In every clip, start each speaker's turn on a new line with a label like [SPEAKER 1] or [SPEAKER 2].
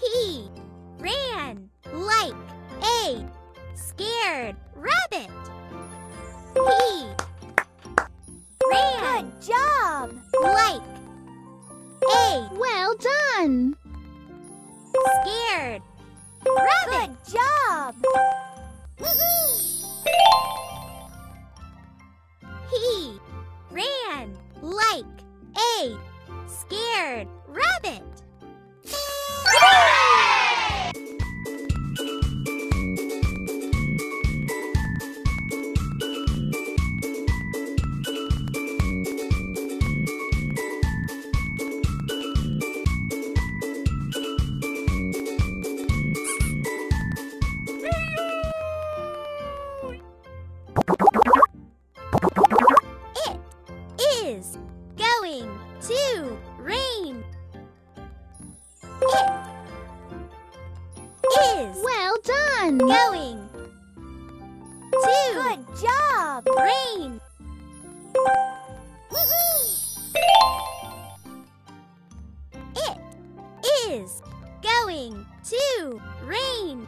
[SPEAKER 1] He ran like a scared rabbit. He ran.
[SPEAKER 2] Good job.
[SPEAKER 1] Like a.
[SPEAKER 3] Well done.
[SPEAKER 1] Scared rabbit.
[SPEAKER 2] Good job.
[SPEAKER 1] he ran like a scared rabbit. To rain. It is
[SPEAKER 3] Well done!
[SPEAKER 1] going to Good
[SPEAKER 2] job!
[SPEAKER 1] rain. It is going to rain.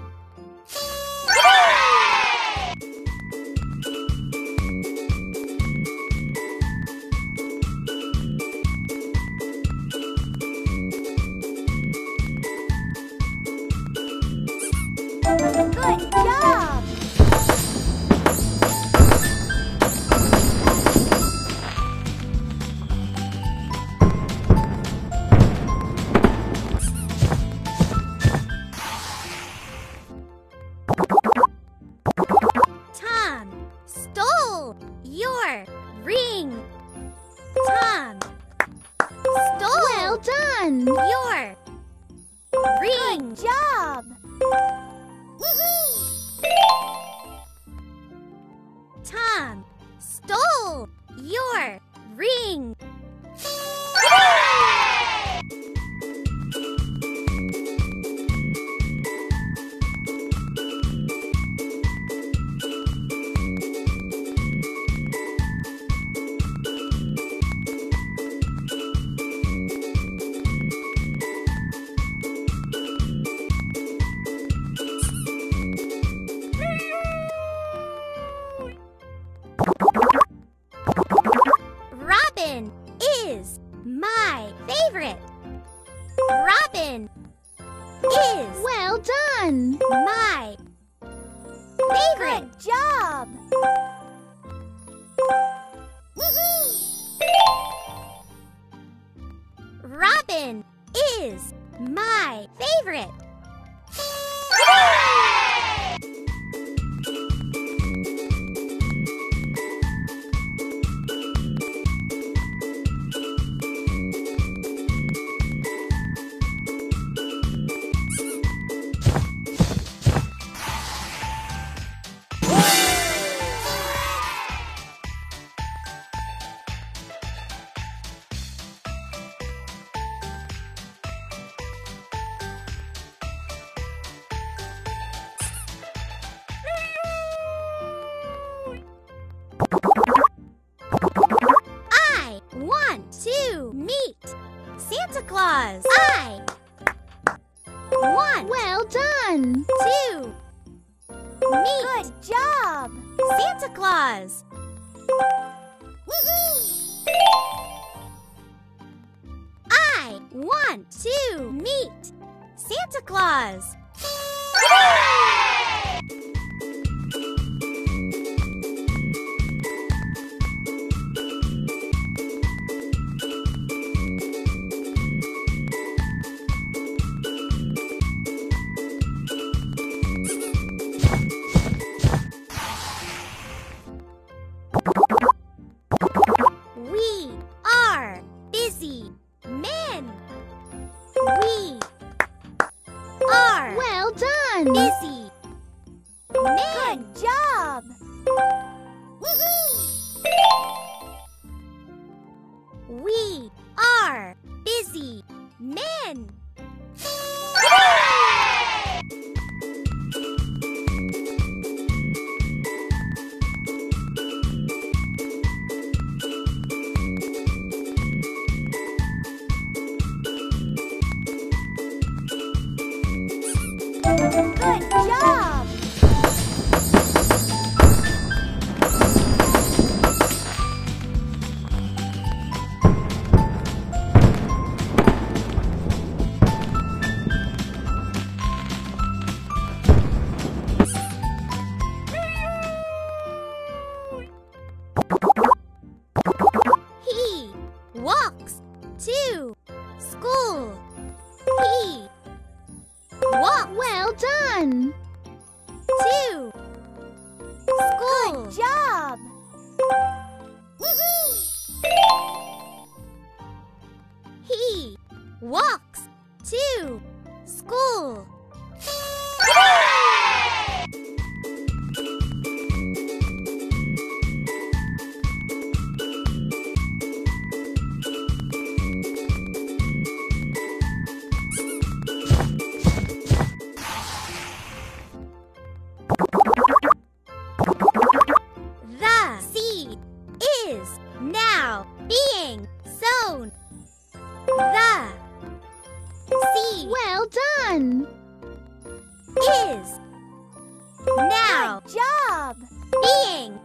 [SPEAKER 3] Well done!
[SPEAKER 1] your ring. Good
[SPEAKER 2] job!
[SPEAKER 1] Tom stole your ring. Robin is
[SPEAKER 3] Well done!
[SPEAKER 1] my favorite.
[SPEAKER 2] Job!
[SPEAKER 1] Robin is my favorite. I want Well
[SPEAKER 3] done!
[SPEAKER 1] To. meet Good
[SPEAKER 2] job!
[SPEAKER 1] Santa Claus. I want to meet Santa Claus. We We are Well
[SPEAKER 3] done!
[SPEAKER 1] busy Good
[SPEAKER 2] job!
[SPEAKER 1] Walk. Well
[SPEAKER 3] done.
[SPEAKER 1] To. School.
[SPEAKER 2] Job.
[SPEAKER 1] He walks to school.
[SPEAKER 3] Done.
[SPEAKER 1] is now
[SPEAKER 2] Good job.
[SPEAKER 1] being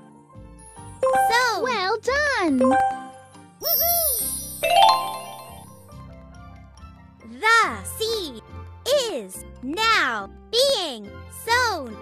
[SPEAKER 1] so Well
[SPEAKER 3] done.
[SPEAKER 1] The seed is now being sown.